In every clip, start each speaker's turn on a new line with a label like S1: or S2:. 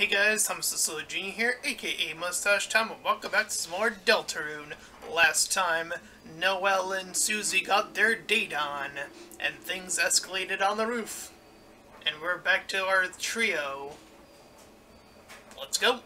S1: Hey guys, Thomas the Slow Genie here, aka Mustache Tom, and welcome back to some more Deltarune. Last time, Noelle and Susie got their date on, and things escalated on the roof. And we're back to our trio. Let's go!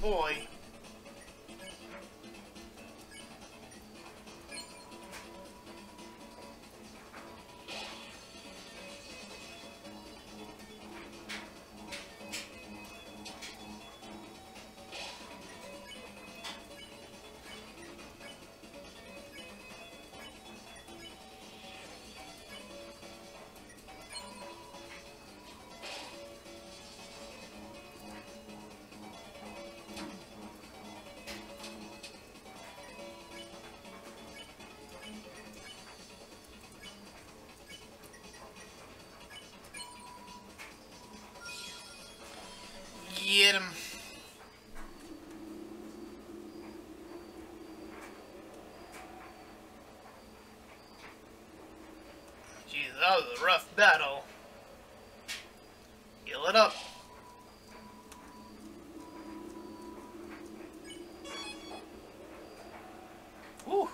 S1: Boy. Get him. Jeez, that was a rough battle. Heal it up. Whew.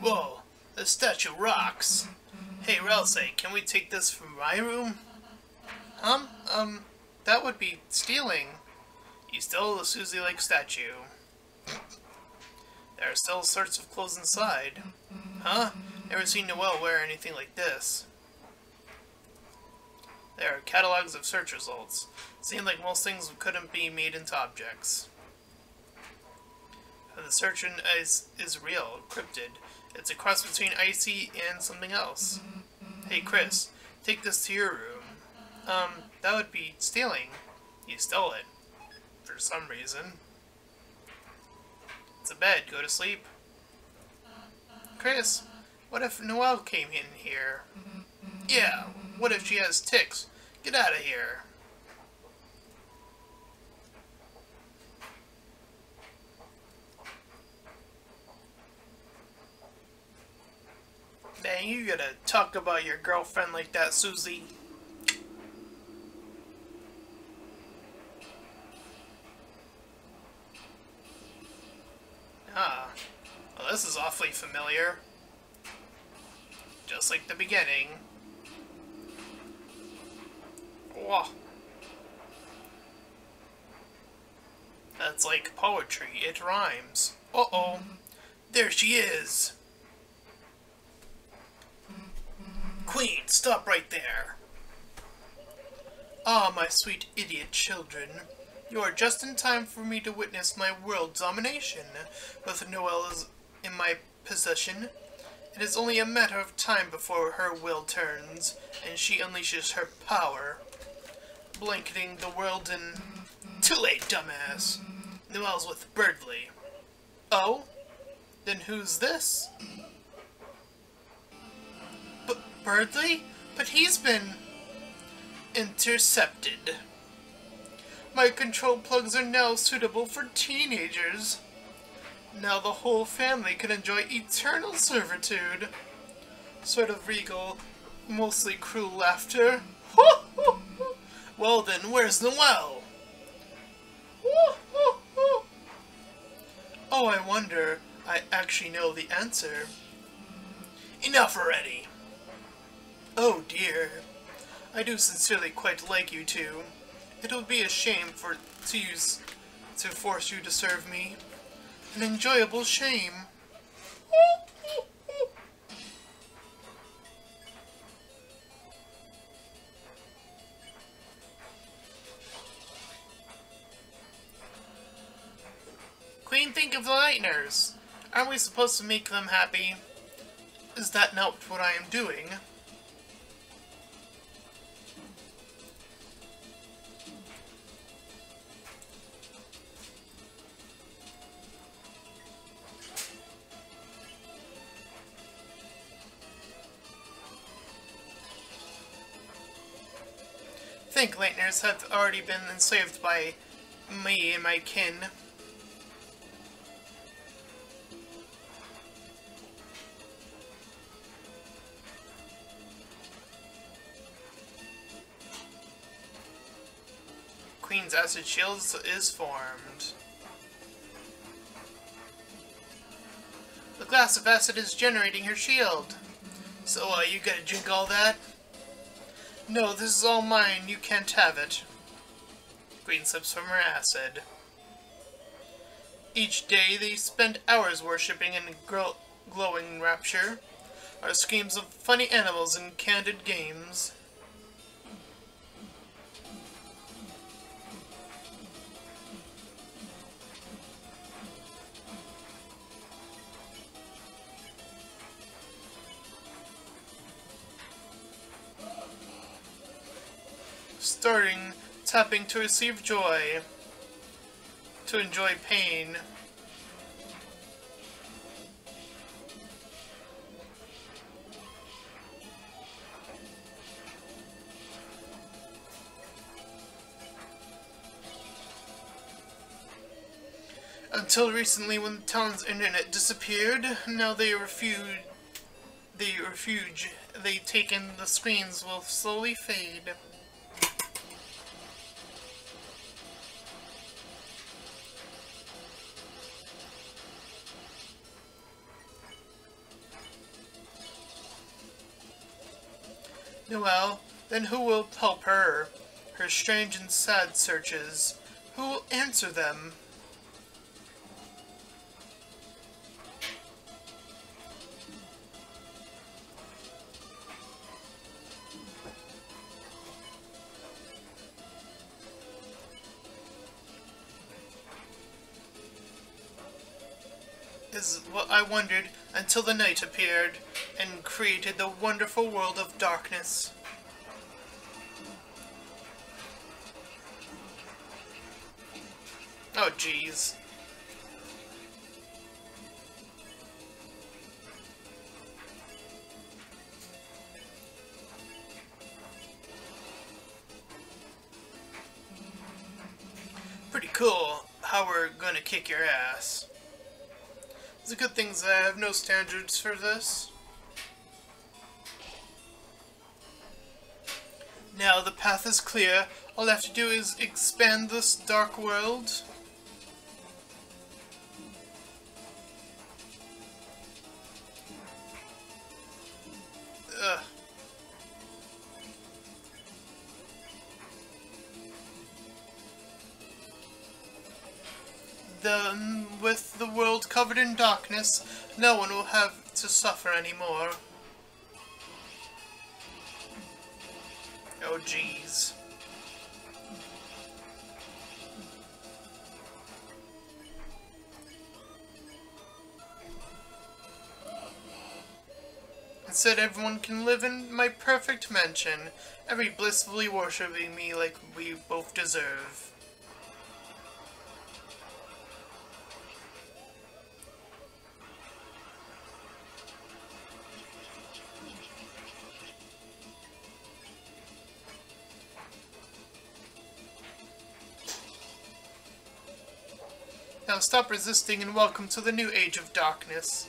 S1: Whoa, the statue rocks. Hey, Ralsei, can we take this from my room? Um, um, that would be stealing. You stole the Susie Lake statue. There are still sorts of clothes inside. Huh? Never seen Noelle wear anything like this. There are catalogs of search results. Seemed like most things couldn't be made into objects. The search is, is real, cryptid. It's a cross between icy and something else. Hey Kris, take this to your room. Um, that would be stealing. You stole it. For some reason. It's a bed, go to sleep. Kris, what if Noelle came in here? Yeah, what if she has ticks? Get out of here. Man, you gotta talk about your girlfriend like that, Susie. Ah, well this is awfully familiar. Just like the beginning. Whoa. That's like poetry, it rhymes. Uh-oh, there she is! Queen, stop right there. Ah, my sweet idiot children. You are just in time for me to witness my world domination. With Noelle in my possession, it is only a matter of time before her will turns, and she unleashes her power, blanketing the world in... Too late, dumbass! Noelle's with Berdly. Oh? Then who's this? Berdly? But he's been intercepted. My control plugs are now suitable for teenagers. Now the whole family can enjoy eternal servitude. Sort of regal, mostly cruel laughter. well then, where's Noelle? oh, I wonder. I actually know the answer. Enough already. Oh dear. I do sincerely quite like you two. It would be a shame for to use to force you to serve me. An enjoyable shame. Queen, think of the Lightners. Aren't we supposed to make them happy? Is that not what I am doing? Think Lightners have already been enslaved by me and my kin. Queen's acid shield is formed. The glass of acid is generating her shield. So, uh, you gotta drink all that? No, this is all mine. You can't have it. Queen sips from her acid. Each day they spend hours worshipping in glowing rapture. Our screams of funny animals and candid games. Starting tapping to receive joy, to enjoy pain. Until recently when the town's internet disappeared, now they refuge, they refuge, they take in the screens will slowly fade. Noelle, then who will help her? Her strange and sad searches. Who will answer them? is what I wondered until the night appeared and created the wonderful world of darkness. Oh, jeez. Pretty cool how we're gonna kick your ass. A good thing that I have no standards for this. Now the path is clear. All I have to do is expand this dark world. Ugh. The, with the world covered in darkness, no one will have to suffer anymore. Oh, jeez. Instead, everyone can live in my perfect mansion, every blissfully worshipping me like we both deserve. Now stop resisting and welcome to the new age of darkness.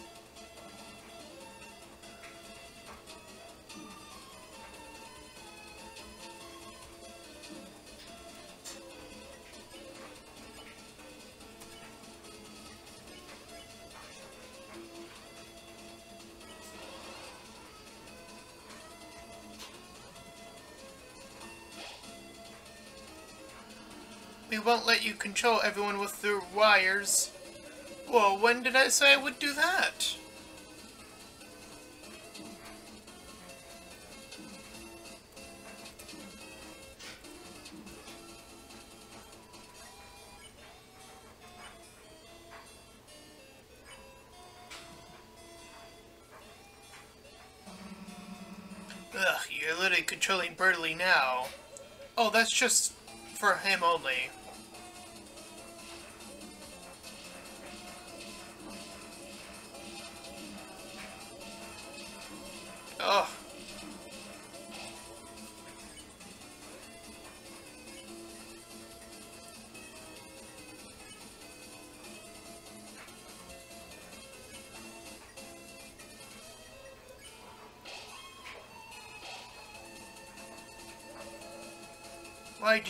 S1: Won't let you control everyone with their wires. Well, when did I say I would do that? Ugh, you're literally controlling Berdly now. Oh, that's just for him only.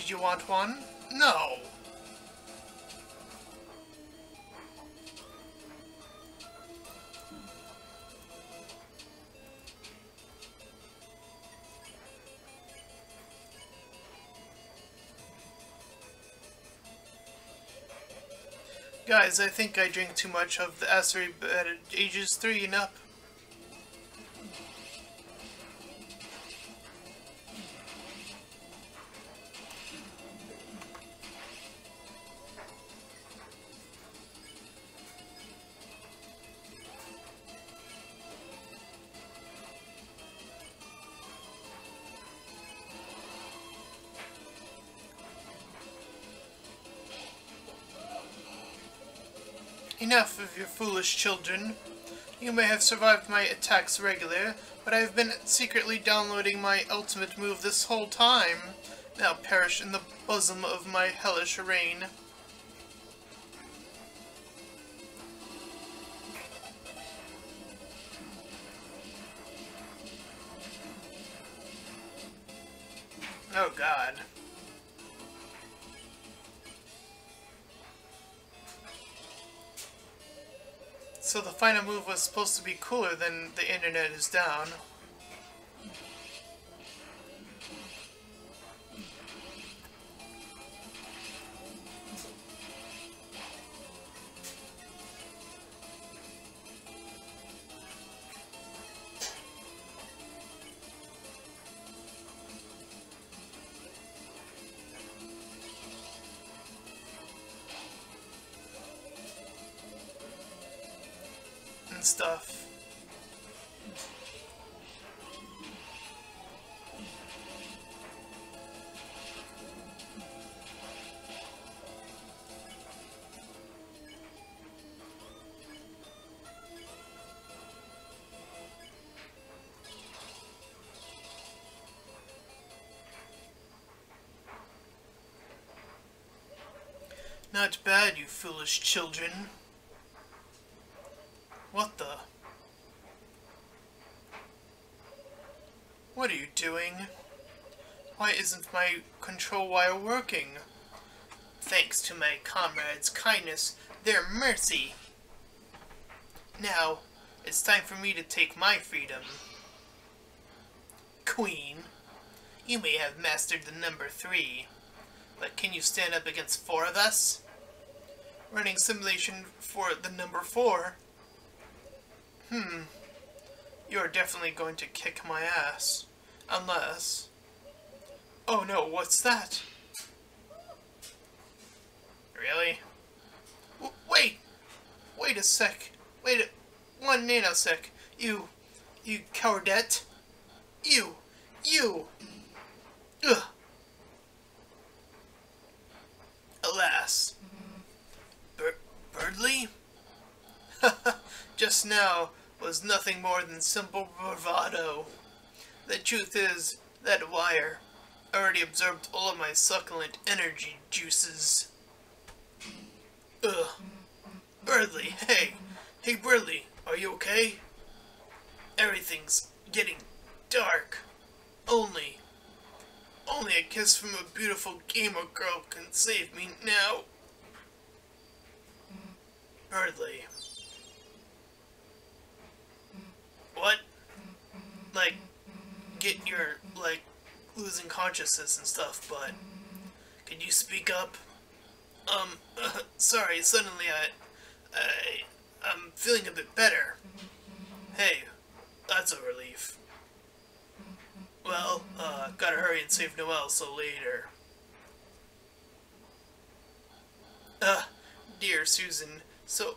S1: Did you want one? No. Guys, I think I drink too much of the Asteroid at ages 3 and up. Enough of your foolish children. You may have survived my attacks regular, but I have been secretly downloading my ultimate move this whole time. Now perish in the bosom of my hellish reign. Final move was supposed to be cooler than the internet is down. And stuff. Not bad, you foolish children. What the? What are you doing? Why isn't my control wire working? Thanks to my comrades' kindness, their mercy. Now, it's time for me to take my freedom. Queen, you may have mastered the number three, but can you stand up against four of us? Running simulation for the number four Hmm. You're definitely going to kick my ass. Unless... Oh no, what's that? Really? W wait! Wait a sec. Wait a... One nanosec. You... You cowardette. You! You! Ugh! Alas. Bir Berdly? Just now, was nothing more than simple bravado. The truth is, that wire already absorbed all of my succulent energy juices. Ugh. Berdly, hey. Hey, Berdly, are you okay? Everything's getting dark. Only, only a kiss from a beautiful gamer girl can save me now. Berdly. What? Like, get your, like, losing consciousness and stuff, but can you speak up? Um, uh, sorry, suddenly I, I, I'm feeling a bit better. Hey, that's a relief. Well, uh, gotta hurry and save Noelle, so later. Uh, dear Susan, so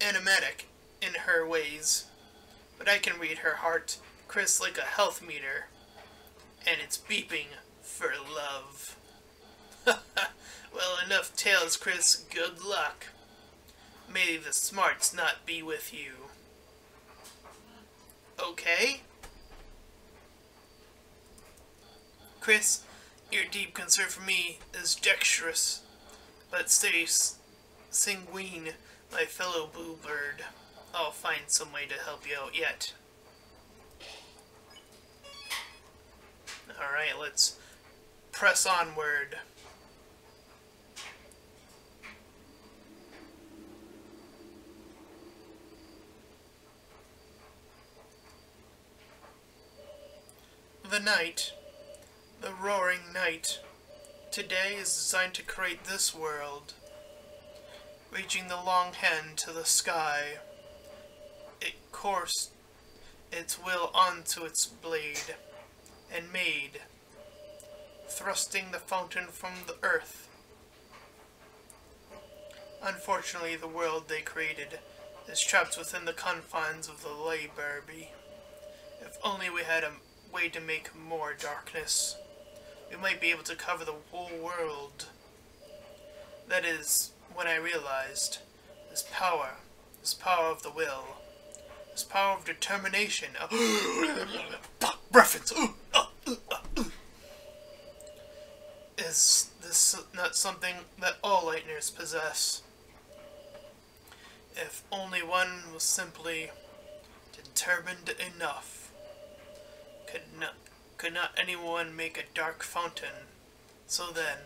S1: enigmatic in her ways. But I can read her heart, Kris, like a health meter. And it's beeping for love. well, enough tales, Kris. Good luck. May the smarts not be with you. Okay? Kris, your deep concern for me is dexterous, but stay sanguine, my fellow bluebird. I'll find some way to help you out yet. Alright, let's press onward. The night. The roaring night. Today is designed to create this world. Reaching the long hand to the sky. It coursed its will onto its blade, and made, thrusting the fountain from the earth. Unfortunately, the world they created is trapped within the confines of the Layberby. If only we had a way to make more darkness. We might be able to cover the whole world. That is when I realized this power, this power of the will, this power of determination. reference. Uh, uh, Is this not something that all Lightners possess? If only one was simply determined enough. Could not, could not anyone make a dark fountain? So then,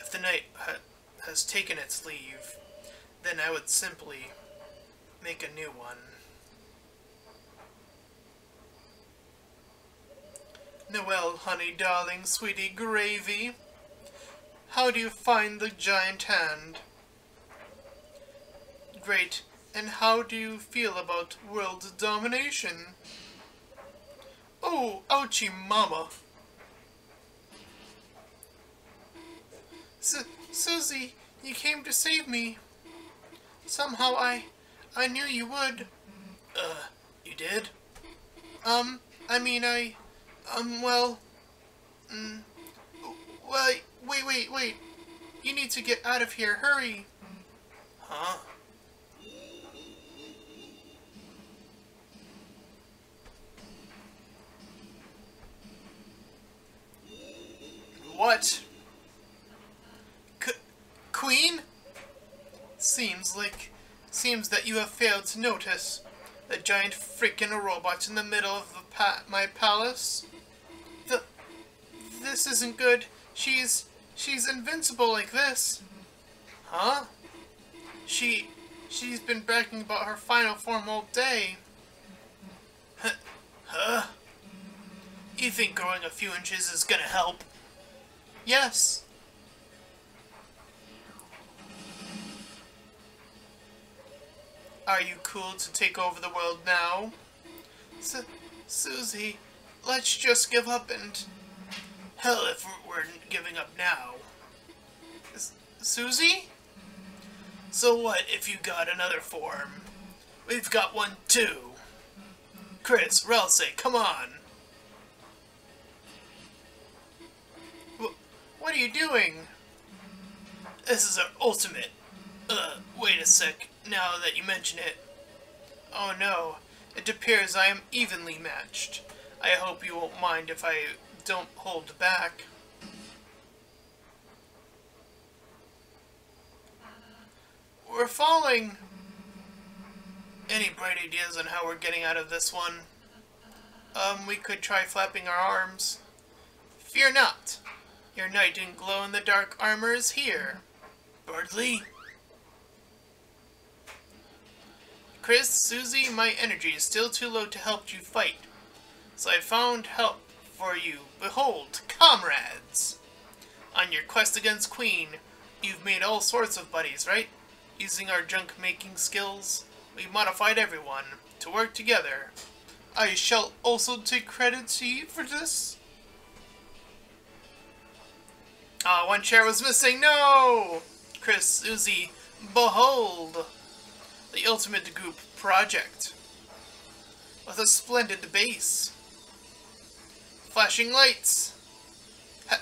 S1: if the night ha has taken its leave, then I would simply make a new one. Noelle, honey, darling, sweetie, gravy. How do you find the giant hand? Great. And how do you feel about world domination? Oh, ouchie mama. Su Susie, you came to save me. Somehow I... I knew you would. Uh, you did? Um, I mean, I... Um, well... Mm, well, wait, wait, wait. You need to get out of here. Hurry. Huh? What? C Queen? Seems like... Seems that you have failed to notice a giant freaking robot in the middle of the pa my palace. The... This isn't good. She's... She's invincible like this. Huh? She... She's been bragging about her final form all day. Huh? You think growing a few inches is gonna help? Yes. Are you cool to take over the world now? Su Susie, let's just give up and... Hell if we're giving up now. S Susie? So what if you got another form? We've got one too. Kris, Ralsei, come on. What are you doing? This is our ultimate. Uh, wait a sec, now that you mention it. Oh no, it appears I am evenly matched. I hope you won't mind if I don't hold back. We're falling! Any bright ideas on how we're getting out of this one? Um, we could try flapping our arms. Fear not! Your knight in glow-in-the-dark armor is here. Berdly? Kris, Susie, my energy is still too low to help you fight. So I found help for you. Behold, comrades! On your quest against Queen, you've made all sorts of buddies, right? Using our junk-making skills, we modified everyone to work together. I shall also take credit to you for this. Ah, one chair was missing. No! Kris, Susie, behold! The ultimate group project. With a splendid base. Flashing lights. Ha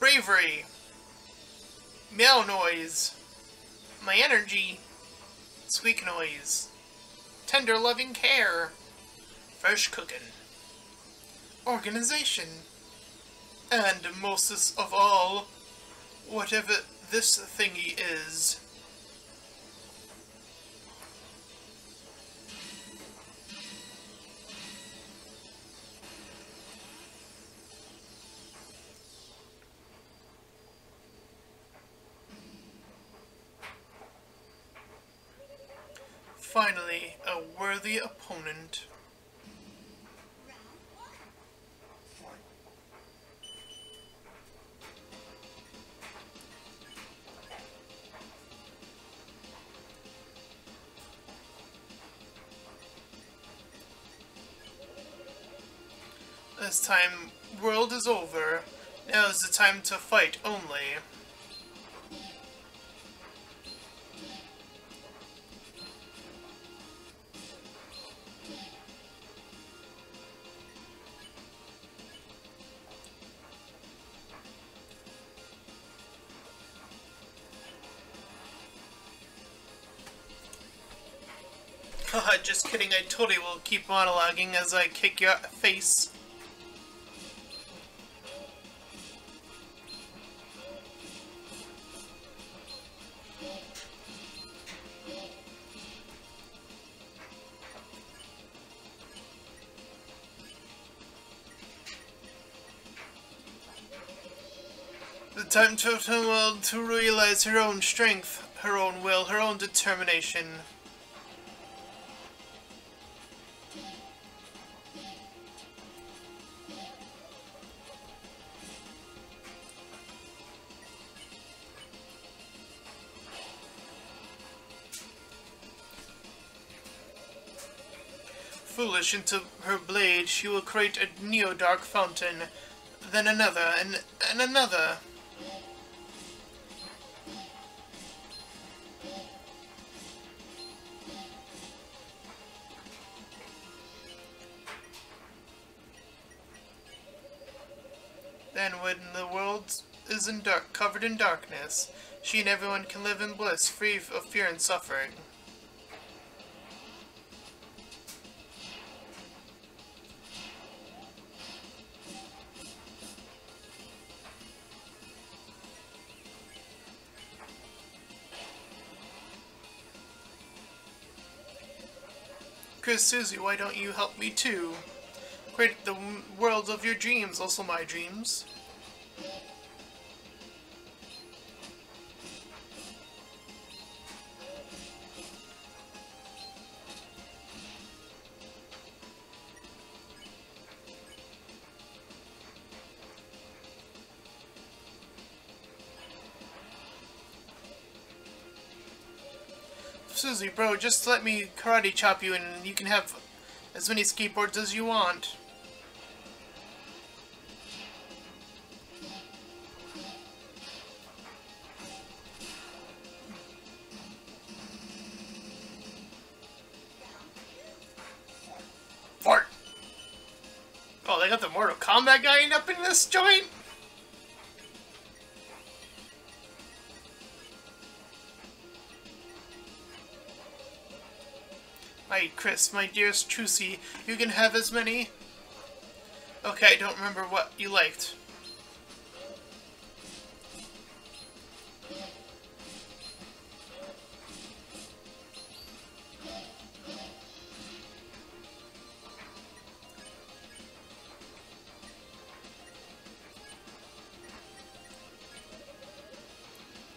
S1: bravery. Meow noise. My energy. Squeak noise. Tender loving care. Fresh cooking. Organization. And mostest of all, whatever this thingy is. Finally, a worthy opponent. This time, world is over. Now is the time to fight only. Kidding, I totally will keep monologuing as I kick your face. The time to the world to realize her own strength, her own will, her own determination. Foolish into her blade, she will create a neo-dark fountain, then another, and, and another. Then when the world is in dark, covered in darkness, she and everyone can live in bliss, free of fear and suffering. Kris, Susie, why don't you help me too? Create the world of your dreams, also my dreams. Susie, bro, just let me karate chop you and you can have as many skateboards as you want. Hi, Kris, my dearest Trucy. You can have as many... Okay, I don't remember what you liked.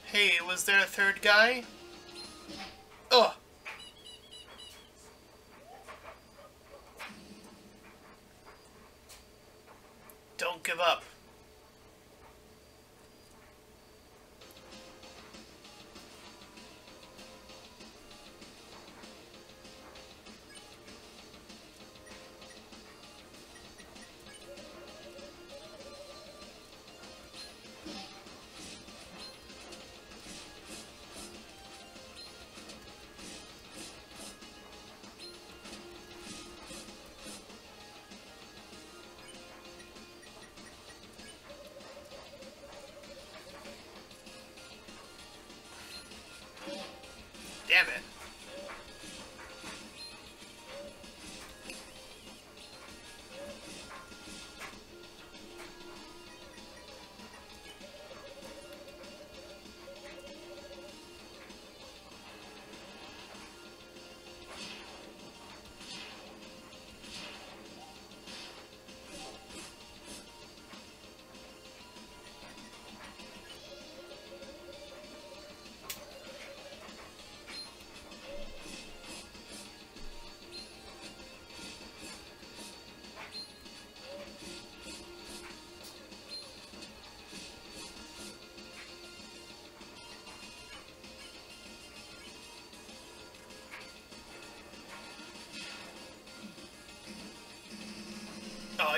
S1: Hey, was there a third guy?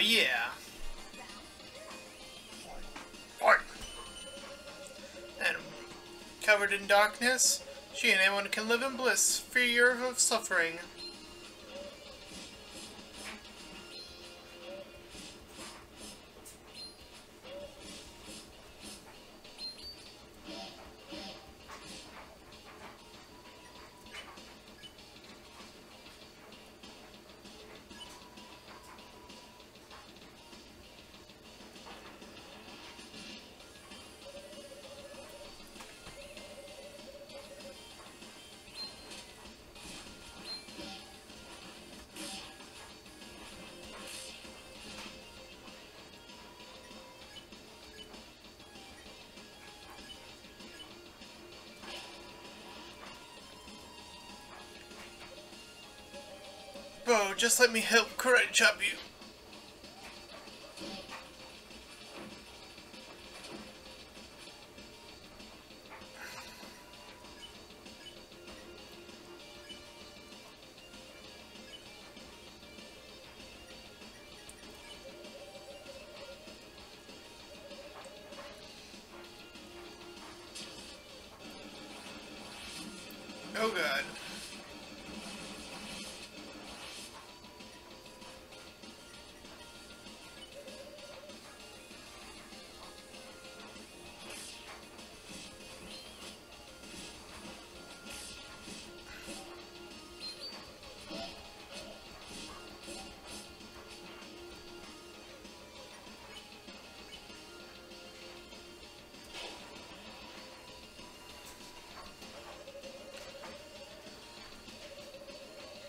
S1: Yeah. And covered in darkness, she and anyone can live in bliss, fear of suffering. Just let me help karate chop you. Oh god.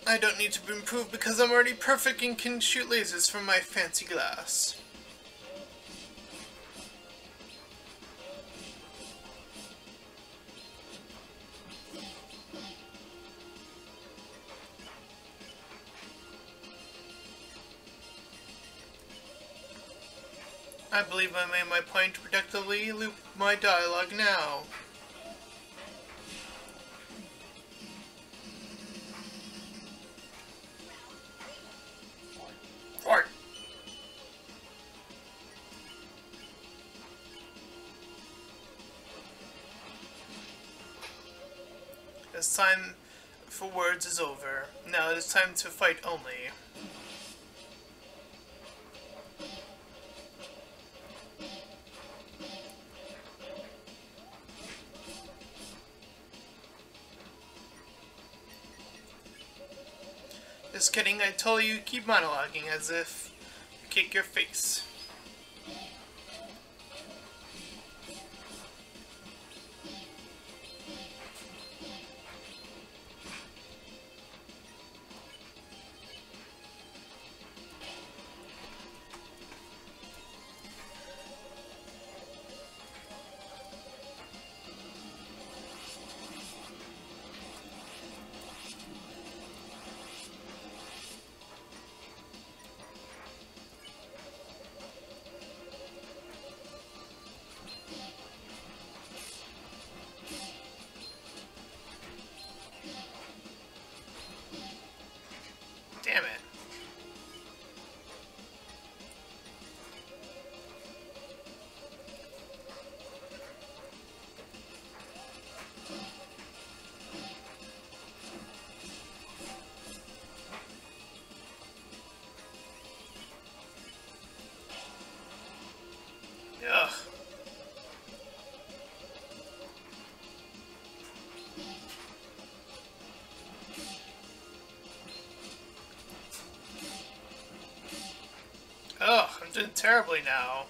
S1: I don't need to improve because I'm already perfect and can shoot lasers from my fancy glass. I believe I made my point to productively loop my dialogue now. Time for words is over. Now it is time to fight only. Just kidding, I told you keep monologuing as if you kick your face. Terribly now.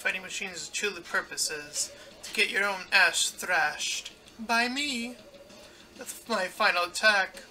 S1: Fighting machines' truly purpose is to get your own ash thrashed. By me. With my final attack.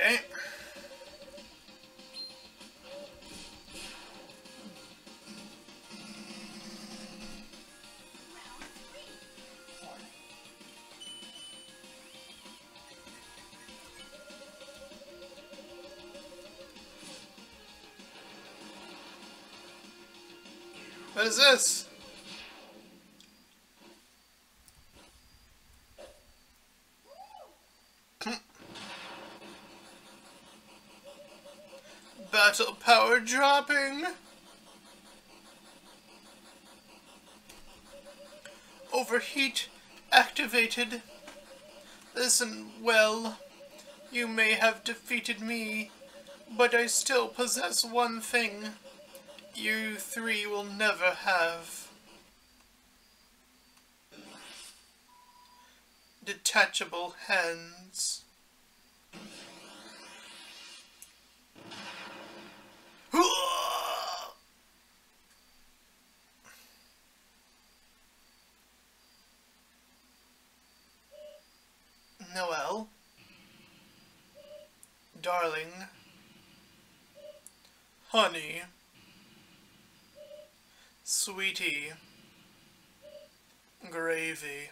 S1: Okay. What is this? Power dropping. Overheat activated. Listen well. You may have defeated me, But I still possess one thing you three will never have. Detachable hands. Noelle. Darling. Honey. Gravy.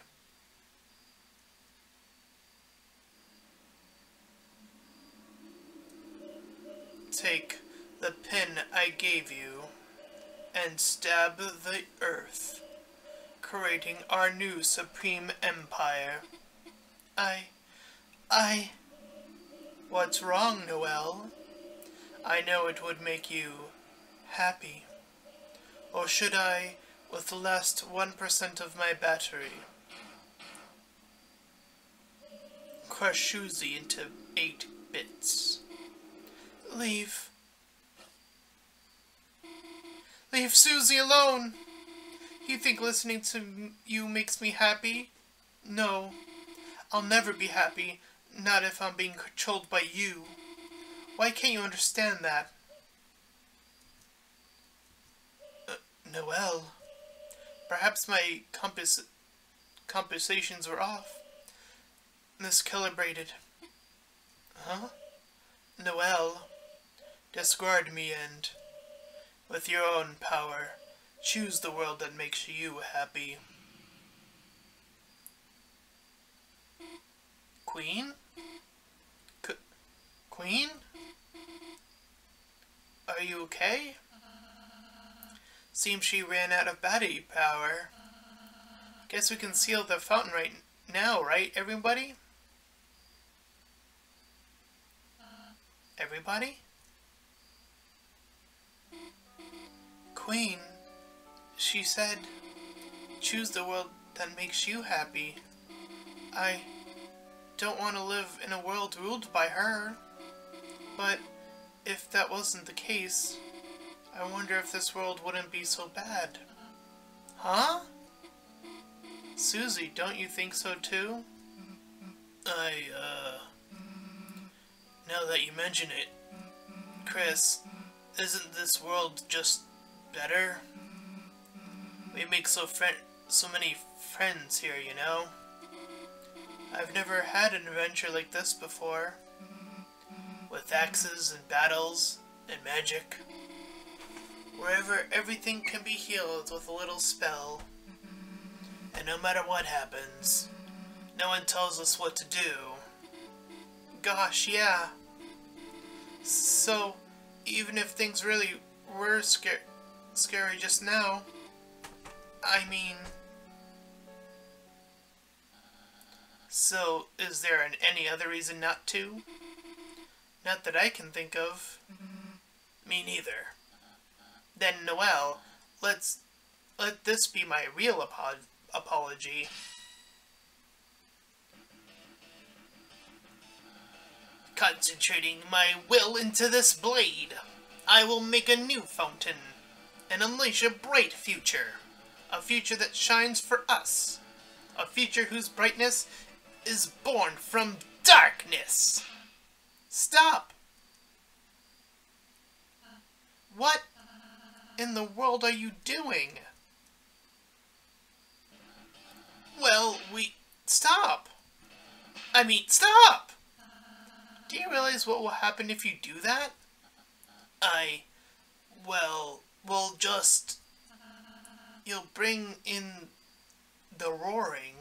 S1: Take the pin I gave you and stab the earth, creating our new supreme empire. I... I... What's wrong, Noelle? I know it would make you happy. Or should I, with the last 1% of my battery, crush Susie into 8 bits? Leave. Leave Susie alone! You think listening to you makes me happy? No. I'll never be happy, not if I'm being controlled by you. Why can't you understand that? Noelle, perhaps my compass compensations were off. Miscalibrated. Huh? Noelle, discard me and, with your own power, choose the world that makes you happy. Queen? Queen? Are you okay? Seems she ran out of battery power. Guess we can seal the fountain right now, right, everybody? Everybody? Queen, she said, choose the world that makes you happy. I don't want to live in a world ruled by her. But if that wasn't the case, I wonder if this world wouldn't be so bad. Huh? Susie, don't you think so too? I, uh... Now that you mention it, Kris, isn't this world just better? We make so friend so many friends here, you know? I've never had an adventure like this before. With axes and battles and magic. Wherever everything can be healed with a little spell. And no matter what happens, no one tells us what to do. Gosh, yeah. So, even if things really were scar scary just now, I mean... So, is there an, any other reason not to? Not that I can think of. Me neither. Then, Noelle, let's... Let this be my real apo apology. Concentrating my will into this blade, I will make a new fountain and unleash a bright future. A future that shines for us. A future whose brightness is born from darkness. Stop! What in the world are you doing? Well, we... Stop! I mean, stop! Do you realize what will happen if you do that? I... Well, we'll just... You'll bring in the roaring.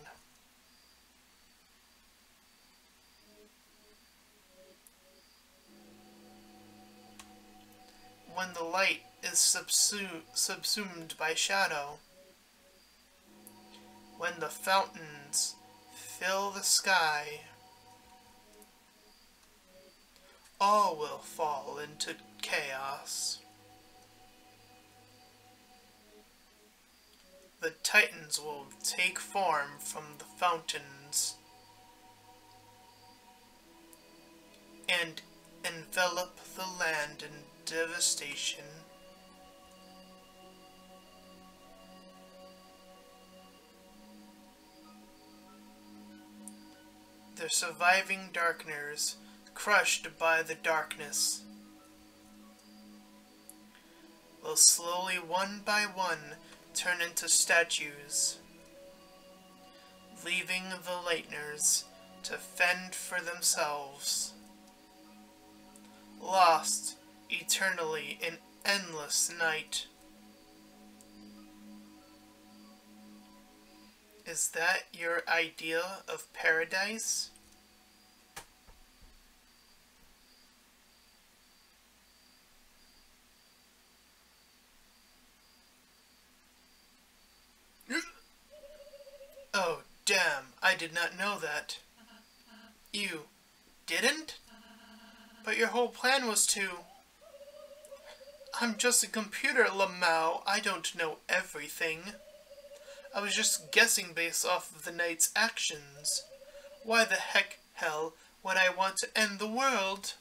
S1: when the light is subsu subsumed by shadow. When the fountains fill the sky, all will fall into chaos. The titans will take form from the fountains. And envelop the land in devastation. The surviving darkners, crushed by the darkness, will slowly, one by one, turn into statues, leaving the Lightners to fend for themselves, lost eternally in endless night. Is that your idea of paradise? Oh, damn, I did not know that. You didn't? But your whole plan was to... I'm just a computer, Lamau. I don't know everything. I was just guessing based off of the knight's actions. Why the heck, hell, would I want to end the world?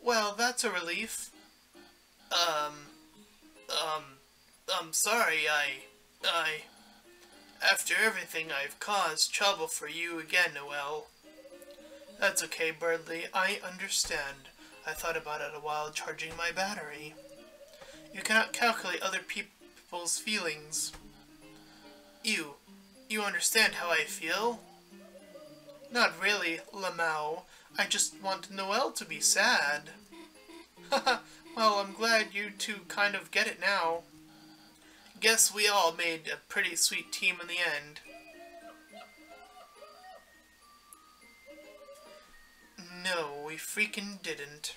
S1: Well, that's a relief. Um, um, I'm sorry, I, I, after everything I've caused trouble for you again, Noelle. That's okay, Berdly, I understand. I thought about it a while charging my battery. You cannot calculate other people's feelings. You, you understand how I feel? Not really, Lamau. I just want Noelle to be sad. Well, I'm glad you two kind of get it now. Guess we all made a pretty sweet team in the end. No, we freaking didn't.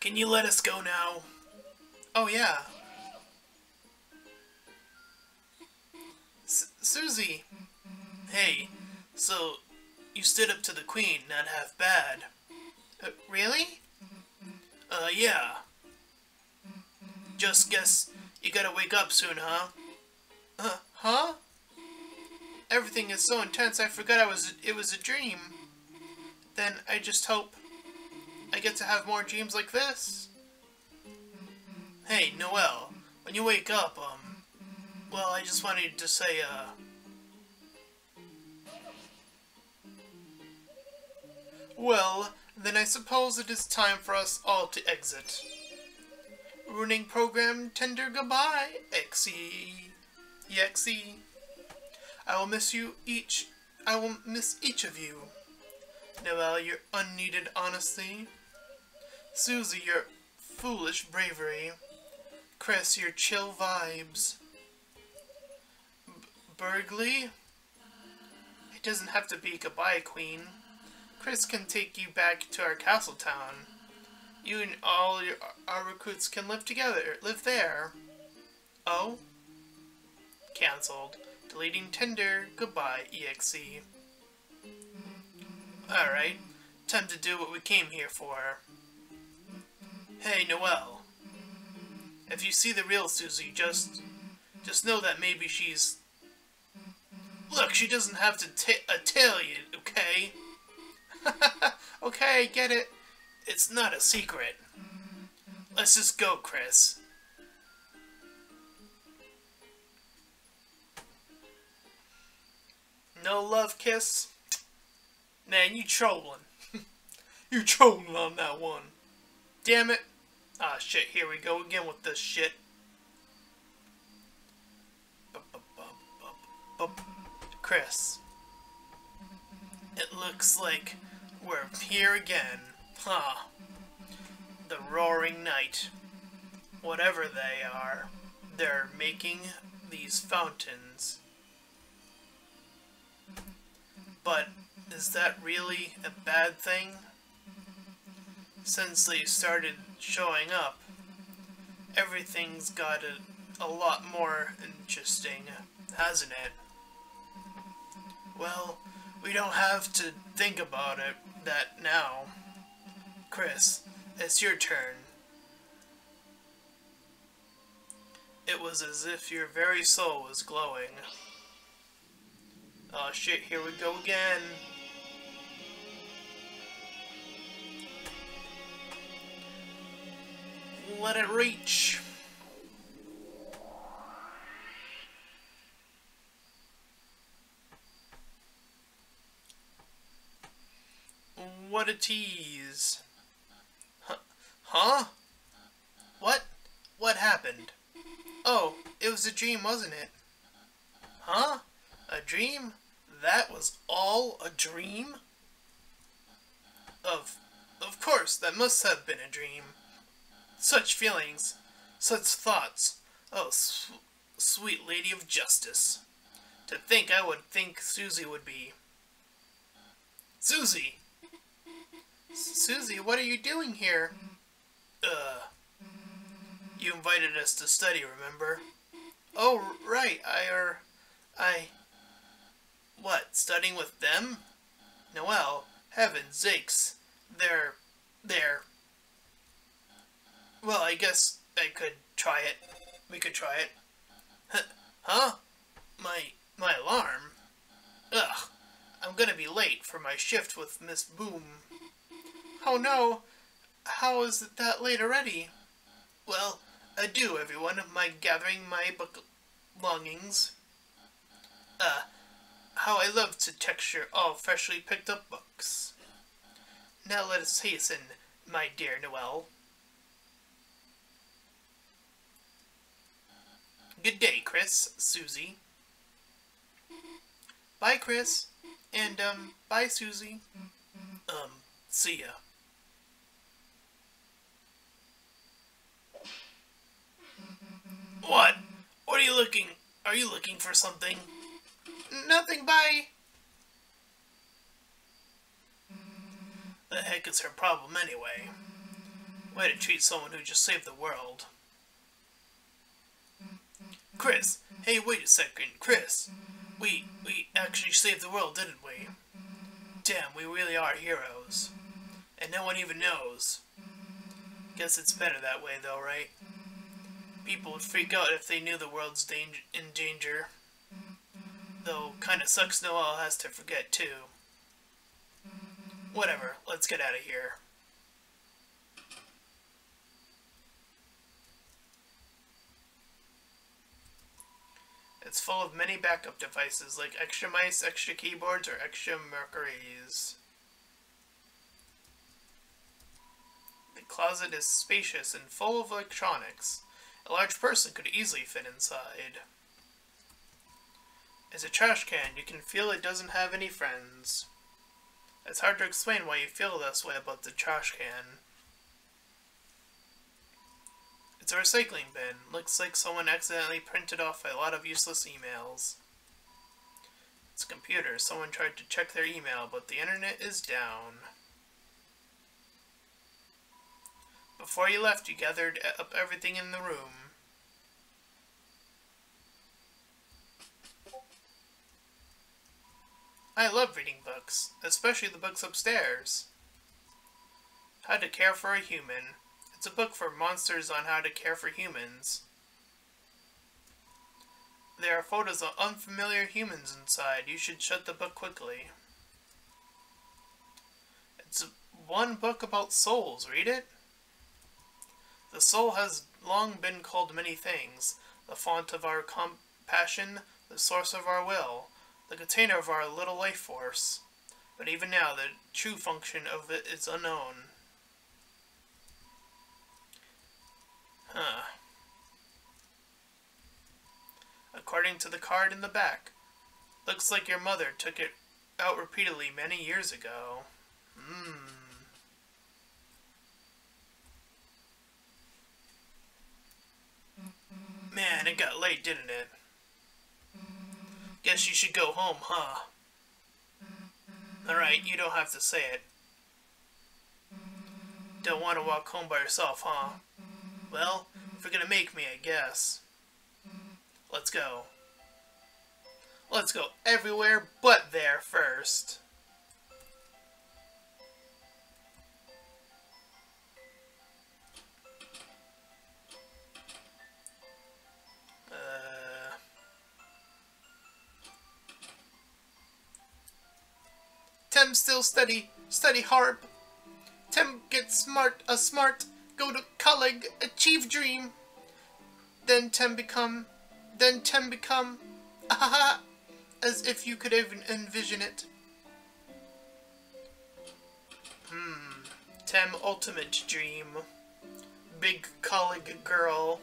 S1: Can you let us go now? Oh, yeah. Susie! Hey, so you stood up to the queen, not half bad. Uh, really? Uh, yeah. Just guess you gotta wake up soon, huh? Uh, huh? Everything is so intense I forgot I was it was a dream. Then I just hope I get to have more dreams like this. Hey, Noelle, when you wake up, um, well, I just wanted to say, uh, Well, then I suppose it is time for us all to exit. Running program tender goodbye, Xe. Exe. I will miss you each. I will miss each of you. Noelle, your unneeded honesty. Susie, your foolish bravery. Kris, your chill vibes. B Berdly? It doesn't have to be goodbye, Queen. Kris can take you back to our castle town. You and all your, our recruits can live together, live there. Oh? Cancelled. Deleting Tinder. Goodbye, EXE. Alright, time to do what we came here for. Hey, Noelle. If you see the real Susie, just... Just know that maybe she's... Look, she doesn't have to uh, tell you, okay? okay, get it. It's not a secret. Let's just go, Kris. No love kiss? Man, you trolling. you trolling on that one. Damn it. Ah, shit, here we go again with this shit. Kris. It looks like we're here again. Huh. The Roaring Night. Whatever they are, they're making these fountains. But is that really a bad thing? Since they started showing up, everything's got a, a lot more interesting, hasn't it? Well, we don't have to think about it that now. Kris, it's your turn. It was as if your very soul was glowing. Oh shit, here we go again. Let it reach. What a tease. Huh? What? What happened? Oh, it was a dream, wasn't it? Huh? A dream? That was all a dream? Of, of course, that must have been a dream. Such feelings, such thoughts. Oh, sw sweet lady of justice. To think I would think Susie would be. Susie! Susie, what are you doing here? Uh, you invited us to study, remember? Oh, right, I, er, I... What, studying with them? Noelle, heaven sakes, they're, they're... Well, I guess I could try it. We could try it. Huh? My, my alarm? Ugh, I'm gonna be late for my shift with Miss Boom. Oh no, how is it that late already? Well, adieu everyone, my gathering my book belongings. Uh, how I love to texture all freshly picked up books. Now let us hasten, my dear Noelle. Good day, Kris, Susie. Bye, Kris. And, um, bye, Susie. Um, see ya. Are you looking for something? Nothing, bye. The heck is her problem anyway? Way to treat someone who just saved the world. Kris, hey, wait a second, Kris. We, we actually saved the world, didn't we? Damn, we really are heroes. And no one even knows. Guess it's better that way though, right? People would freak out if they knew the world's in danger. Though, kinda sucks Noelle has to forget too. Whatever, let's get out of here. It's full of many backup devices like extra mice, extra keyboards, or extra mercuries. The closet is spacious and full of electronics. A large person could easily fit inside. As a trash can, you can feel it doesn't have any friends. It's hard to explain why you feel this way about the trash can. It's a recycling bin. Looks like someone accidentally printed off a lot of useless emails. It's a computer. Someone tried to check their email, but the internet is down. Before you left, you gathered up everything in the room. I love reading books, especially the books upstairs. How to Care for a Human. It's a book for monsters on how to care for humans. There are photos of unfamiliar humans inside. You should shut the book quickly. It's one book about souls. Read it. The soul has long been called many things. The font of our compassion, the source of our will, the container of our little life force. But even now, the true function of it is unknown. Huh. According to the card in the back, looks like your mother took it out repeatedly many years ago. Hmm. Man, it got late, didn't it? Guess you should go home, huh? Alright, you don't have to say it. Don't want to walk home by yourself, huh? Well, if you're gonna make me, I guess. Let's go. Let's go everywhere but there first. Tem still study, study hard. Tem get smart, a smart, go to college, achieve dream. Then Tem become, then Tem become, ah, as if you could even envision it. Hmm, Tem ultimate dream. Big college girl.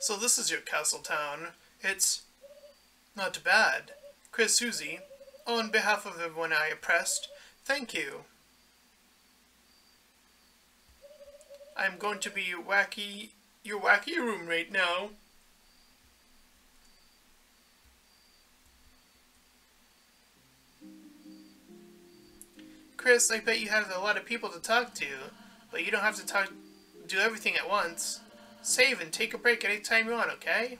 S1: So this is your castle town. It's not bad. Kris Susie, on behalf of everyone I oppressed, thank you. I'm going to be your wacky, your wacky room right now. Kris, I bet you have a lot of people to talk to, but you don't have to talk, do everything at once. Save and take a break anytime you want, okay?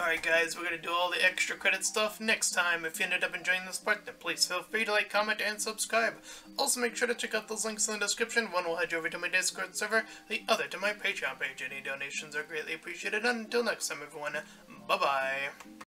S1: Alright guys, we're to do all the extra credit stuff next time. If you ended up enjoying this part, then please feel free to like, comment, and subscribe. Also make sure to check out those links in the description. One will head you over to my Discord server, the other to my Patreon page. Any donations are greatly appreciated. Until next time everyone, bye bye.